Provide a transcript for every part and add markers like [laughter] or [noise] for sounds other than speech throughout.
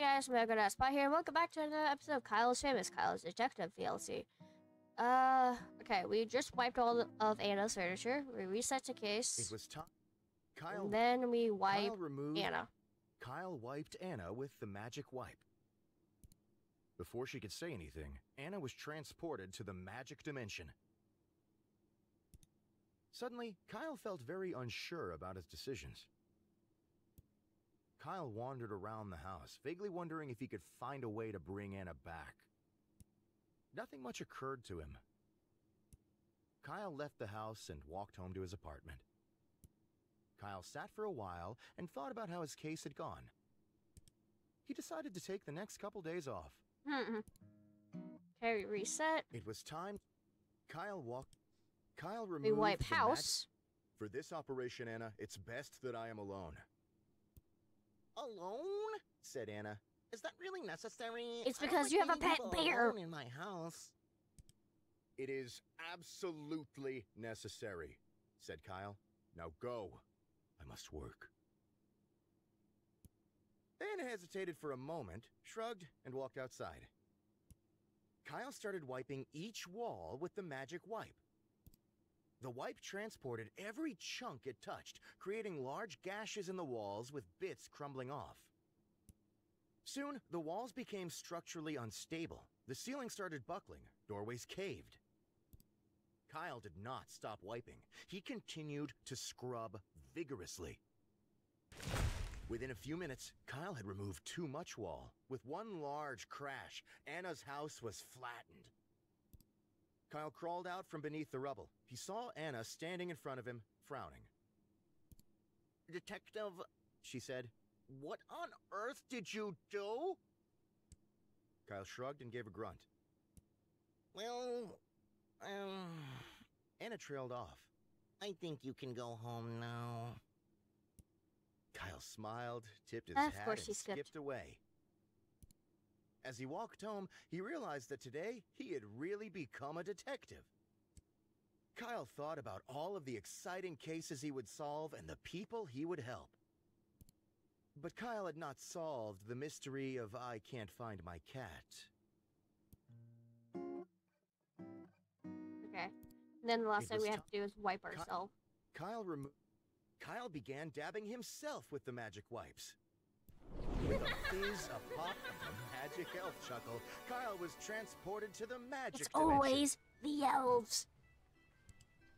Hi guys, Mega Spy here. Welcome back to another episode of Kyle's Famous Kyle's Detective DLC. Uh, okay, we just wiped all of Anna's furniture. We reset the case. It was time. Kyle. and then we wiped Kyle removed. Anna. Kyle wiped Anna with the magic wipe. Before she could say anything, Anna was transported to the magic dimension. Suddenly, Kyle felt very unsure about his decisions. Kyle wandered around the house, vaguely wondering if he could find a way to bring Anna back. Nothing much occurred to him. Kyle left the house and walked home to his apartment. Kyle sat for a while and thought about how his case had gone. He decided to take the next couple days off. Okay, reset. It was time. Kyle walked. Kyle removed. We wipe house. For this operation, Anna, it's best that I am alone. Alone? said Anna. Is that really necessary? It's because like you have a pet bear. in my house. It is absolutely necessary, said Kyle. Now go. I must work. Anna hesitated for a moment, shrugged, and walked outside. Kyle started wiping each wall with the magic wipe. The wipe transported every chunk it touched, creating large gashes in the walls with bits crumbling off. Soon, the walls became structurally unstable. The ceiling started buckling, doorways caved. Kyle did not stop wiping. He continued to scrub vigorously. Within a few minutes, Kyle had removed too much wall. With one large crash, Anna's house was flattened. Kyle crawled out from beneath the rubble. He saw Anna standing in front of him, frowning. Detective, She said, what on earth did you do? Kyle shrugged and gave a grunt. Well, um, Anna trailed off. I think you can go home now. Kyle smiled, tipped his Of hat, course and he skipped. skipped away. As he walked home, he realized that today he had really become a detective. Kyle thought about all of the exciting cases he would solve and the people he would help. But Kyle had not solved the mystery of I can't find my cat. Okay. And then the last It thing we have to do is wipe Ki- ourselves. Kyle remo- Kyle began dabbing himself with the magic wipes. With a fizz, a pop, and a magic elf chuckle, Kyle was transported to the magic It's dimension. always the elves.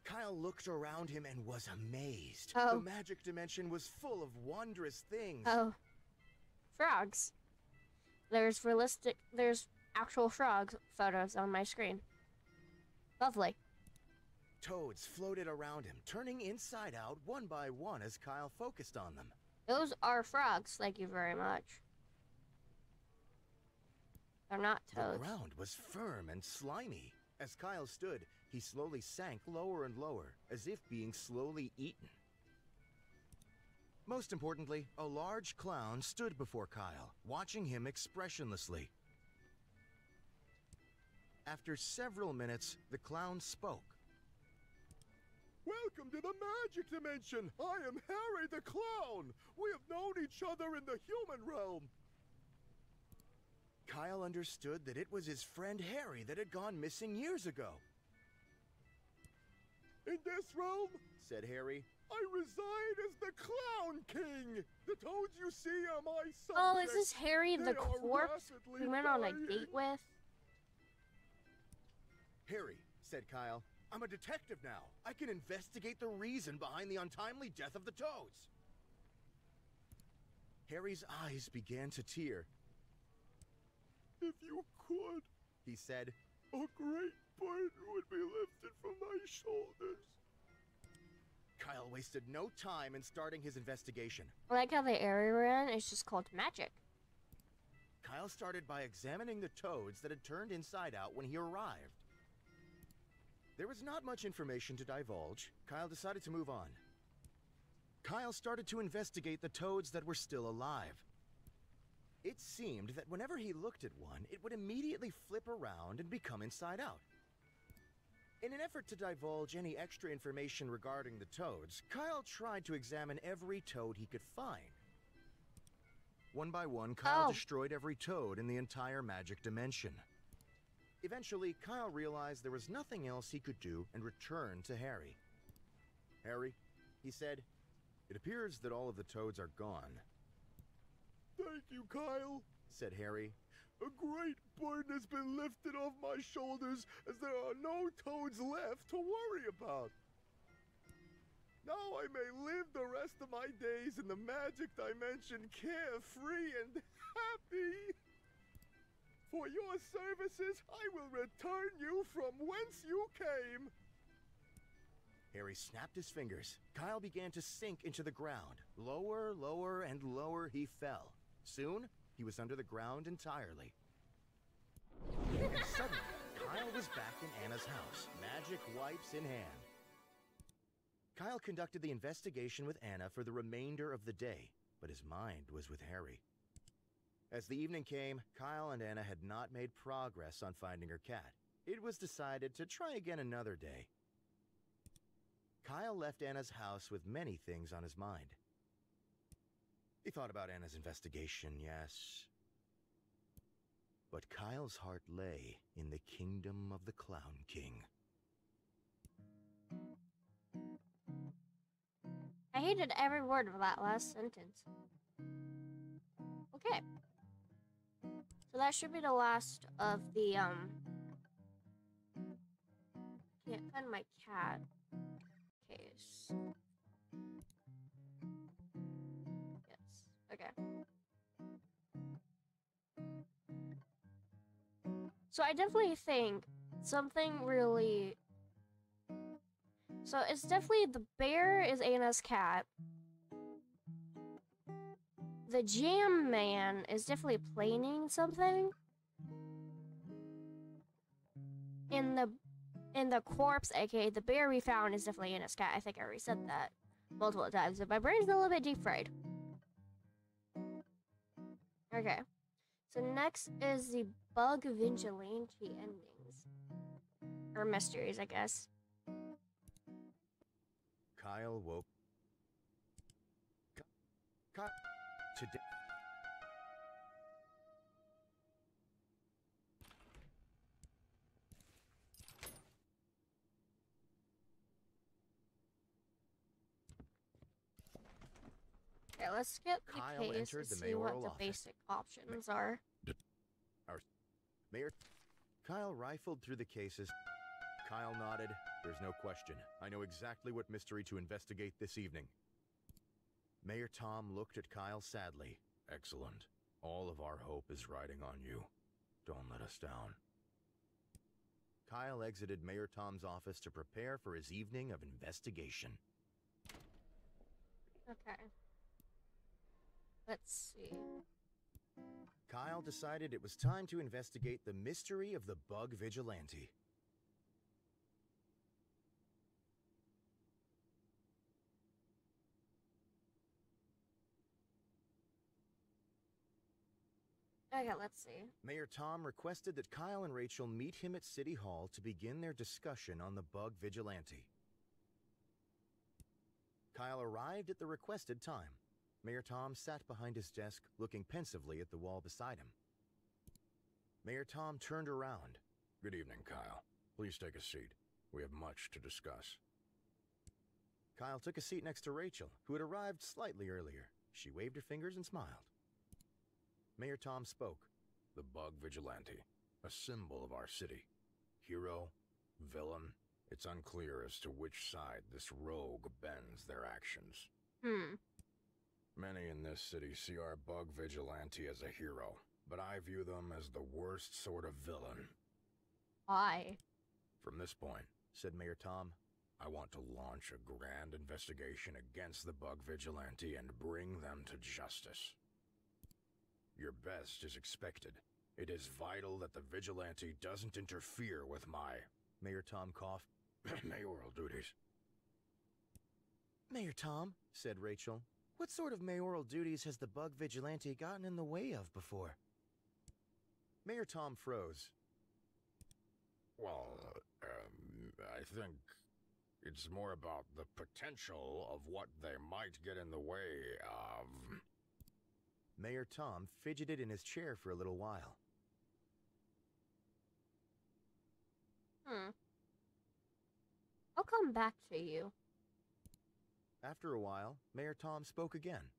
Kyle looked around him and was amazed. Oh. The magic dimension was full of wondrous things. Oh. Frogs. There's realistic, there's actual frog photos on my screen. Lovely. Toads floated around him, turning inside out one by one as Kyle focused on them. Those are frogs, thank you very much. They're not toads. The ground was firm and slimy. As Kyle stood, he slowly sank lower and lower, as if being slowly eaten. Most importantly, a large clown stood before Kyle, watching him expressionlessly. After several minutes, the clown spoke. Welcome to the magic dimension! I am Harry the Clown! We have known each other in the human realm! Kyle understood that it was his friend Harry that had gone missing years ago. In this realm, said Harry, I reside as the Clown King. The toads you see are my subjects. Oh, is this Harry the corpse rapidly we went on a date with? Harry, said Kyle, I'm a detective now. I can investigate the reason behind the untimely death of the toads. Harry's eyes began to tear. If you could, he said, a great burden would be lifted from my shoulders. Kyle wasted no time in starting his investigation. I like how the area we're in is just called magic. Kyle started by examining the toads that had turned inside out when he arrived. There was not much information to divulge. Kyle decided to move on. Kyle started to investigate the toads that were still alive. It seemed that whenever he looked at one, it would immediately flip around and become inside out. In an effort to divulge any extra information regarding the toads, Kyle tried to examine every toad he could find. One by one, Kyle Oh. destroyed every toad in the entire magic dimension. Eventually, Kyle realized there was nothing else he could do and returned to Harry. Harry, he said, it appears that all of the toads are gone. Thank you, Kyle, said Harry. A great burden has been lifted off my shoulders as there are no toads left to worry about. Now I may live the rest of my days in the magic dimension carefree and happy. For your services, I will return you from whence you came. Harry snapped his fingers. Kyle began to sink into the ground. Lower, lower, and lower he fell. Soon, he was under the ground entirely. and [laughs] suddenly, Kyle was back in Anna's house, magic wipes in hand. Kyle conducted the investigation with Anna for the remainder of the day, but his mind was with Harry. As the evening came, Kyle and Anna had not made progress on finding her cat. It was decided to try again another day. Kyle left Anna's house with many things on his mind. He thought about Anna's investigation, yes. But Kyle's heart lay in the kingdom of the Clown King. I hated every word of that last sentence. Okay. So that should be the last of the, um... Can't find my cat case. Okay. So I definitely think something really so it's definitely the bear is Anna's cat. The jam man is definitely planing something. In the in the corpse, aka the bear we found, is definitely Anna's cat. I think I already said that multiple times, but my brain's a little bit deep fried. Okay. So next is the bug vigilante endings. Or mysteries, I guess. Kyle woke. Ky- Kyle. Okay, let's get the Kyle case entered and the see what the office. basic options are. Mayor. Kyle rifled through the cases. Kyle nodded. There's no question. I know exactly what mystery to investigate this evening. Mayor Tom looked at Kyle sadly. Excellent. All of our hope is riding on you. Don't let us down. Kyle exited Mayor Tom's office to prepare for his evening of investigation. Okay. Let's see. Kyle decided it was time to investigate the mystery of the bug vigilante. Okay, let's see. Mayor Tom requested that Kyle and Rachel meet him at City Hall to begin their discussion on the bug vigilante. Kyle arrived at the requested time. Mayor Tom sat behind his desk, looking pensively at the wall beside him. Mayor Tom turned around. Good evening, Kyle. Please take a seat. We have much to discuss. Kyle took a seat next to Rachel, who had arrived slightly earlier. She waved her fingers and smiled. Mayor Tom spoke. The Bug Vigilante, a symbol of our city. Hero, villain, it's unclear as to which side this rogue bends their actions. Hmm. Many in this city see our Bug Vigilante as a hero, but I view them as the worst sort of villain. Why? From this point, said Mayor Tom, I want to launch a grand investigation against the Bug Vigilante and bring them to justice. Your best is expected. It is vital that the Vigilante doesn't interfere with my... Mayor Tom coughed. [clears throat] mayoral duties. Mayor Tom, said Rachel, what sort of mayoral duties has the Bug Vigilante gotten in the way of before? Mayor Tom froze. Well, um, I think it's more about the potential of what they might get in the way of. Mayor Tom fidgeted in his chair for a little while. Hmm. I'll come back to you. After a while, Mayor Tom spoke again.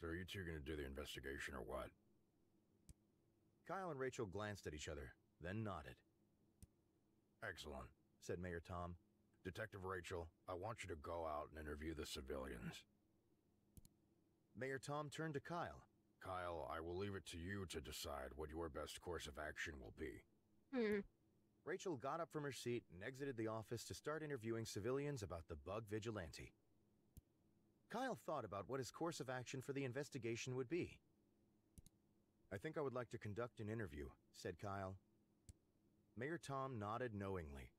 So are you two gonna do the investigation or what? Kyle and Rachel glanced at each other, then nodded. Excellent. Said Mayor Tom. Detective Rachel, I want you to go out and interview the civilians. Mayor Tom turned to Kyle. Kyle, I will leave it to you to decide what your best course of action will be. Hmm. Rachel got up from her seat and exited the office to start interviewing civilians about the bug vigilante. Kyle thought about what his course of action for the investigation would be. I think I would like to conduct an interview, said Kyle. Mayor Tom nodded knowingly.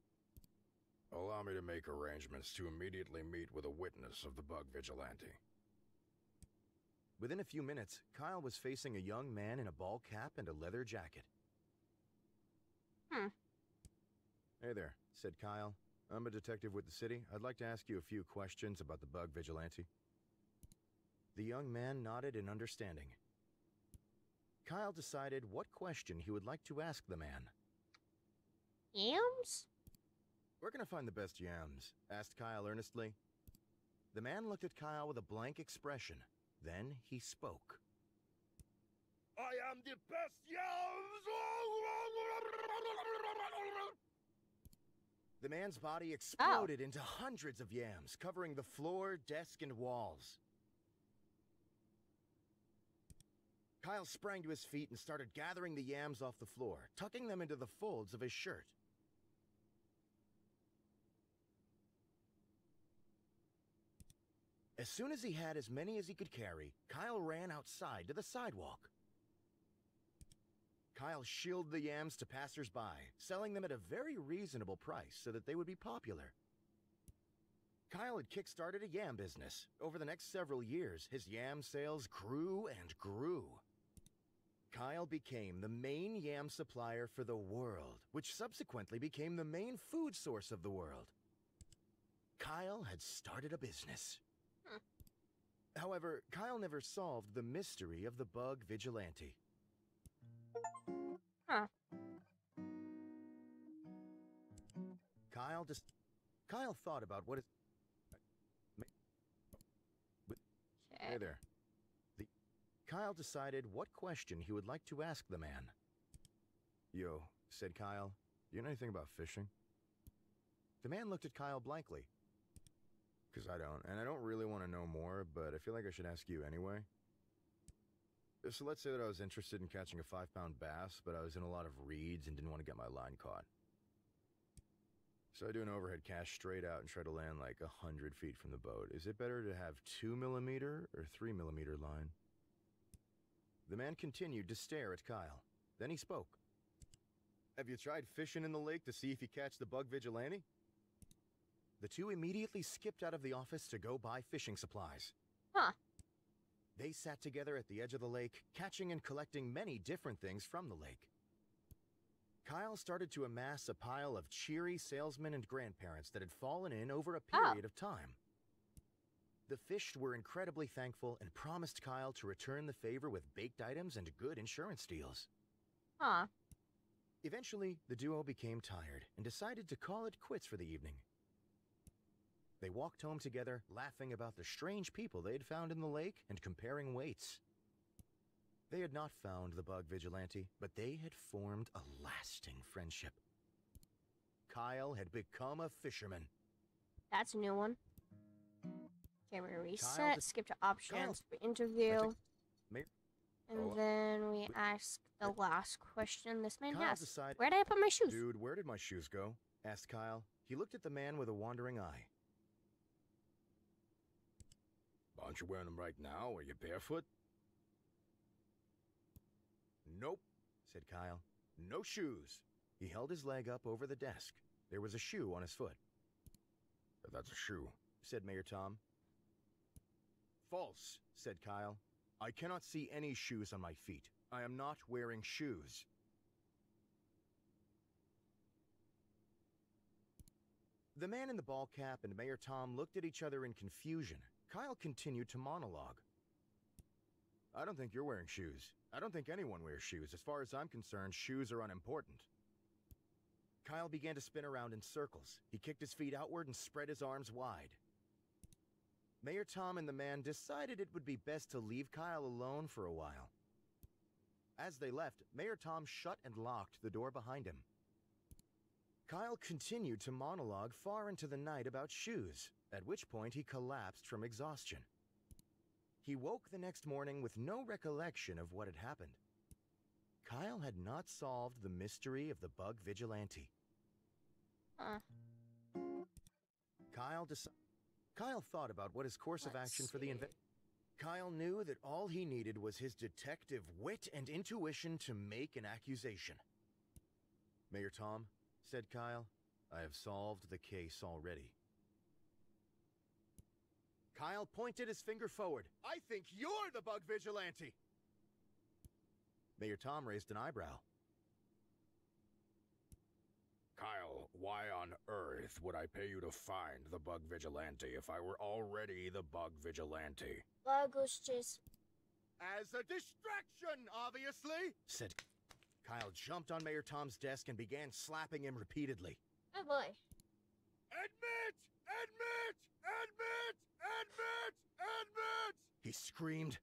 Allow me to make arrangements to immediately meet with a witness of the bug vigilante. Within a few minutes, Kyle was facing a young man in a ball cap and a leather jacket. Hmm. Hey there, said Kyle. I'm a detective with the city. I'd like to ask you a few questions about the bug vigilante. The young man nodded in understanding. Kyle decided what question he would like to ask the man. Yams? Where can I find the best yams? asked Kyle earnestly. The man looked at Kyle with a blank expression. Then he spoke. I am the best yams! The man's body oh. exploded into hundreds of yams, covering the floor, desk, and walls. Kyle sprang to his feet and started gathering the yams off the floor, tucking them into the folds of his shirt. As soon as he had as many as he could carry, Kyle ran outside to the sidewalk. Kyle shilled the yams to passersby, selling them at a very reasonable price so that they would be popular. Kyle had kick-started a yam business. Over the next several years, his yam sales grew and grew. Kyle became the main yam supplier for the world, which subsequently became the main food source of the world. Kyle had started a business. However, Kyle never solved the mystery of the bug vigilante. Huh. Kyle just Kyle thought about what is Hey there. The Kyle decided what question he would like to ask the man. Yo, said Kyle, do you know anything about fishing? The man looked at Kyle blankly. Cause I don't, and I don't really want to know more, but I feel like I should ask you anyway. So let's say that I was interested in catching a five pound bass, but I was in a lot of reeds and didn't want to get my line caught. So I do an overhead cast straight out and try to land like a hundred feet from the boat. Is it better to have two millimeter or three millimeter line? The man continued to stare at Kyle. Then he spoke. Have you tried fishing in the lake to see if you catch the bug vigilante? The two immediately skipped out of the office to go buy fishing supplies. Huh. They sat together at the edge of the lake, catching and collecting many different things from the lake. Kyle started to amass a pile of cheery salesmen and grandparents that had fallen in over a Oh. period of time. The fish were incredibly thankful and promised Kyle to return the favor with baked items and good insurance deals. Huh. Eventually, the duo became tired and decided to call it quits for the evening. They walked home together, laughing about the strange people they had found in the lake and comparing weights. They had not found the bug vigilante, but they had formed a lasting friendship. Kyle had become a fisherman. That's a new one. Okay, we reset, skip to options, we I interview, and Oh, then we ask the last question this man Kyle has. decided. Where did I put my shoes? Dude, where did my shoes go? asked Kyle. He looked at the man with a wandering eye. Aren't you wearing them right now? Are you barefoot? Nope, said Kyle. No shoes. He held his leg up over the desk. There was a shoe on his foot, That's a shoe. said Mayor Tom. False, said Kyle. I cannot see any shoes on my feet. I am not wearing shoes. The man in the ball cap and Mayor Tom looked at each other in confusion. Kyle continued to monologue. I don't think you're wearing shoes. I don't think anyone wears shoes. As far as I'm concerned, shoes are unimportant. Kyle began to spin around in circles. He kicked his feet outward and spread his arms wide. Mayor Tom and the man decided it would be best to leave Kyle alone for a while. As they left, Mayor Tom shut and locked the door behind him. Kyle continued to monologue far into the night about shoes, at which point he collapsed from exhaustion. He woke the next morning with no recollection of what had happened. Kyle had not solved the mystery of the bug vigilante. Huh. Kyle Kyle thought about what his course of Let's action for the inve- Kyle knew that all he needed was his detective wit and intuition to make an accusation. Mayor Tom, said Kyle, I have solved the case already. Kyle pointed his finger forward. I think you're the bug vigilante. Mayor Tom raised an eyebrow. Kyle, why on earth would I pay you to find the bug vigilante if I were already the bug vigilante? Well, Goose Chase. As a distraction, obviously, said Kyle jumped on Mayor Tom's desk and began slapping him repeatedly. Oh boy. Admit! Admit! Admit! Admit! Admit! He screamed.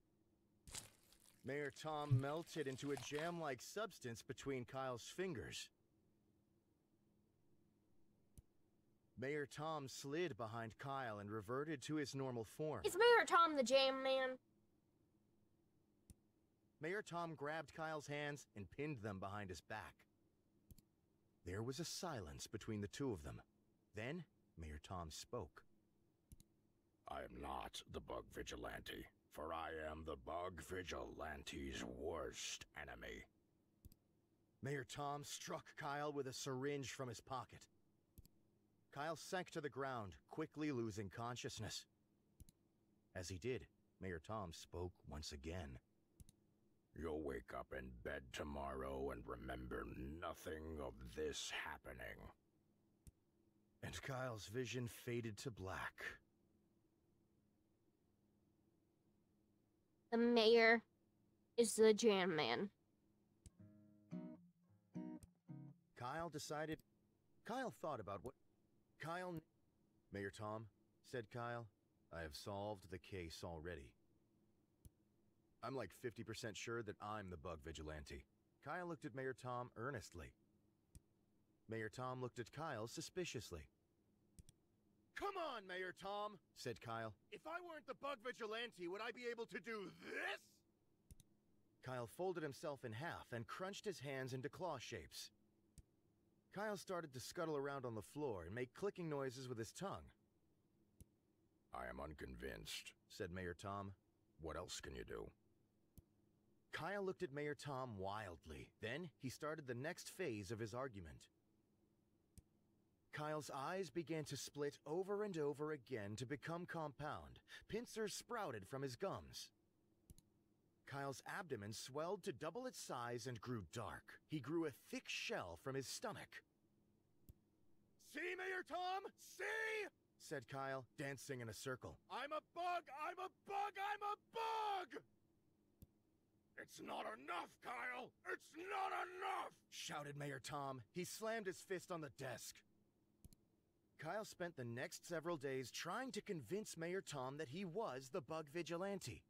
Mayor Tom melted into a jam like substance between Kyle's fingers. Mayor Tom slid behind Kyle and reverted to his normal form. It's Mayor Tom the Jam Man. Mayor Tom grabbed Kyle's hands and pinned them behind his back. There was a silence between the two of them. Then, Mayor Tom spoke. I am not the bug vigilante, for I am the bug vigilante's worst enemy. Mayor Tom struck Kyle with a syringe from his pocket. Kyle sank to the ground, quickly losing consciousness. As he did, Mayor Tom spoke once again. You'll wake up in bed tomorrow and remember nothing of this happening. And Kyle's vision faded to black. The mayor is the Jam Man. Kyle decided. Kyle thought about what. Kyle. Mayor Tom, said Kyle, I have solved the case already. I'm like 50% sure that I'm the bug vigilante. Kyle looked at Mayor Tom earnestly. Mayor Tom looked at Kyle suspiciously. Come on, Mayor Tom, said Kyle. If I weren't the bug vigilante, would I be able to do this? Kyle folded himself in half and crunched his hands into claw shapes. Kyle started to scuttle around on the floor and make clicking noises with his tongue, I am unconvinced. said Mayor Tom. What else can you do? Kyle looked at Mayor Tom wildly. Then he started the next phase of his argument. Kyle's eyes began to split over and over again to become compound. Pincers sprouted from his gums. Kyle's abdomen swelled to double its size and grew dark. He grew a thick shell from his stomach. See, Mayor Tom? See? said Kyle, dancing in a circle. I'm a bug! I'm a bug! I'm a bug! It's not enough, Kyle! It's not enough! shouted Mayor Tom. He slammed his fist on the desk. Kyle spent the next several days trying to convince Mayor Tom that he was the bug vigilante.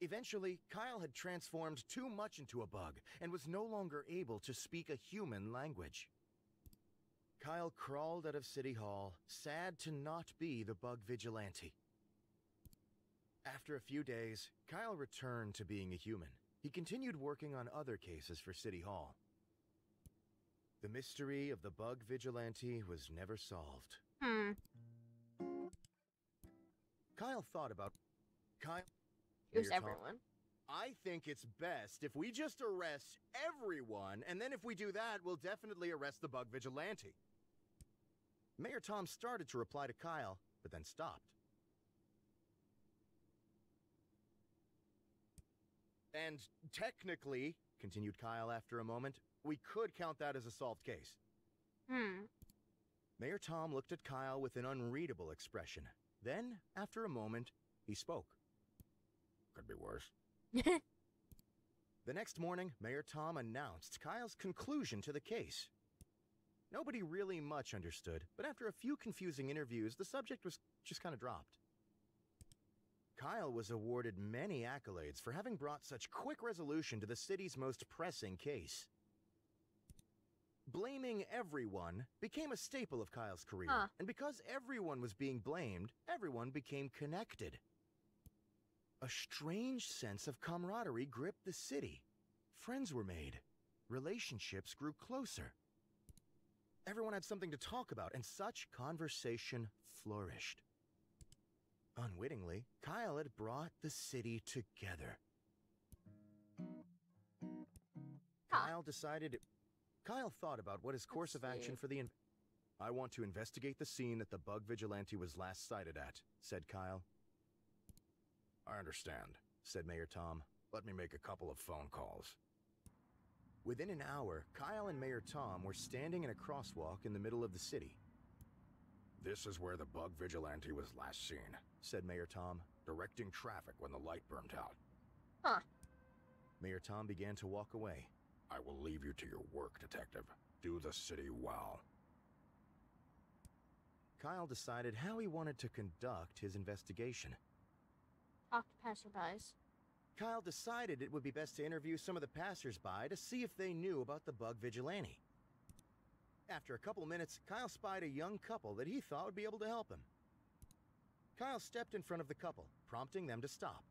Eventually, Kyle had transformed too much into a bug and was no longer able to speak a human language. Kyle crawled out of City Hall, sad to not be the bug vigilante. After a few days, Kyle returned to being a human. He continued working on other cases for City Hall. The mystery of the bug vigilante was never solved. Hmm. Kyle thought about Kyle. Here's everyone. I think it's best if we just arrest everyone, and then if we do that, we'll definitely arrest the bug vigilante. Mayor Tom started to reply to Kyle, but then stopped. And technically, continued Kyle after a moment, we could count that as a solved case. Hmm. Mayor Tom looked at Kyle with an unreadable expression. Then, after a moment, he spoke. Could be worse. [laughs] The next morning, Mayor Tom announced Kyle's conclusion to the case. Nobody really much understood, but after a few confusing interviews, the subject was just kind of dropped. Kyle was awarded many accolades for having brought such quick resolution to the city's most pressing case. Blaming everyone became a staple of Kyle's career, Huh. and because everyone was being blamed, everyone became connected. A strange sense of camaraderie gripped the city. Friends were made. Relationships grew closer. Everyone had something to talk about, and such conversation flourished. Unwittingly, Kyle had brought the city together. Huh. Kyle decided. Kyle thought about what his course of see. action for the. In- I want to investigate the scene that the bug vigilante was last sighted at, said Kyle. I understand. said Mayor Tom. Let me make a couple of phone calls. Within an hour, Kyle and Mayor Tom were standing in a crosswalk in the middle of the city, This is where the bug vigilante was last seen, said Mayor Tom. directing traffic when the light burned out. Huh. Mayor Tom began to walk away. I will leave you to your work, detective. Do the city well. Kyle decided how he wanted to conduct his investigation. Talk to passerbys. Kyle decided it would be best to interview some of the passersby to see if they knew about the bug vigilante. After a couple minutes, Kyle spied a young couple that he thought would be able to help him. Kyle stepped in front of the couple, prompting them to stop.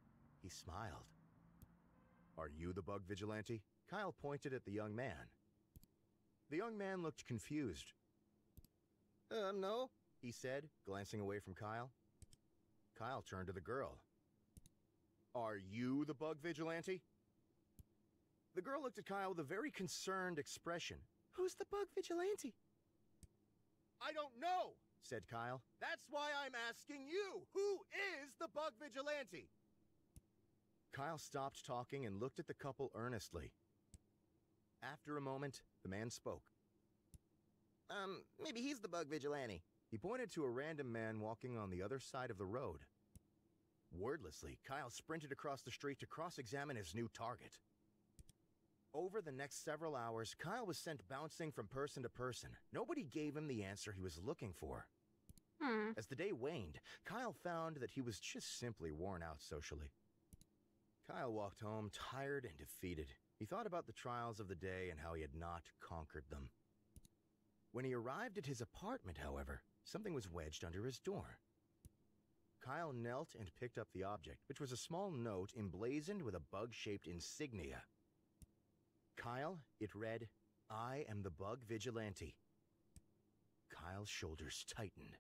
He smiled. Are you the bug vigilante? Kyle pointed at the young man. The young man looked confused. Uh, no, he said, glancing away from Kyle. Kyle turned to the girl. Are you the bug vigilante? The girl looked at Kyle with a very concerned expression. Who's the bug vigilante? I don't know, said Kyle. That's why I'm asking you. Who is the bug vigilante? Kyle stopped talking and looked at the couple earnestly. After a moment, the man spoke. Um, maybe he's the bug vigilante. He pointed to a random man walking on the other side of the road. Wordlessly, Kyle sprinted across the street to cross examine his new target. Over the next several hours, Kyle was sent bouncing from person to person. Nobody gave him the answer he was looking for. Hmm. As the day waned, Kyle found that he was just simply worn out socially. Kyle walked home tired and defeated. He thought about the trials of the day and how he had not conquered them. When he arrived at his apartment, however, something was wedged under his door. Kyle knelt and picked up the object, which was a small note emblazoned with a bug shaped insignia. Kyle, it read, I am the bug vigilante. Kyle's shoulders tightened.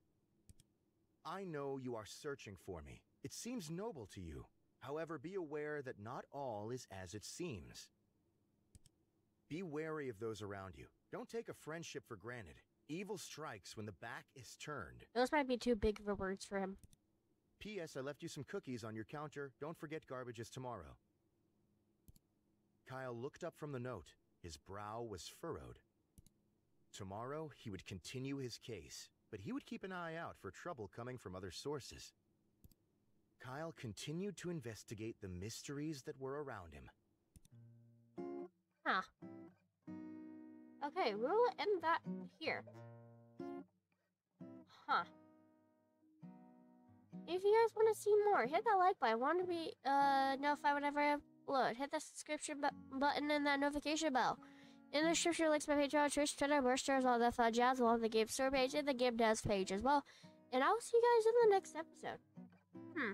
I know you are searching for me. It seems noble to you. However, be aware that not all is as it seems. Be wary of those around you. Don't take a friendship for granted. Evil strikes when the back is turned. Those might be too big of words for him. P.S. I left you some cookies on your counter. Don't forget garbage is tomorrow. Kyle looked up from the note. His brow was furrowed. Tomorrow, he would continue his case, but he would keep an eye out for trouble coming from other sources. Kyle continued to investigate the mysteries that were around him. Huh. Okay, we'll end that here. Huh. If you guys want to see more, hit that like button. Want to be uh notified whenever I upload. Hit the subscription bu- button and that notification bell. In the description, links my Patreon, Twitch, Twitter, merch stores, all that fun jazz, along the game store page and the game devs page as well. And I will see you guys in the next episode. Hmm.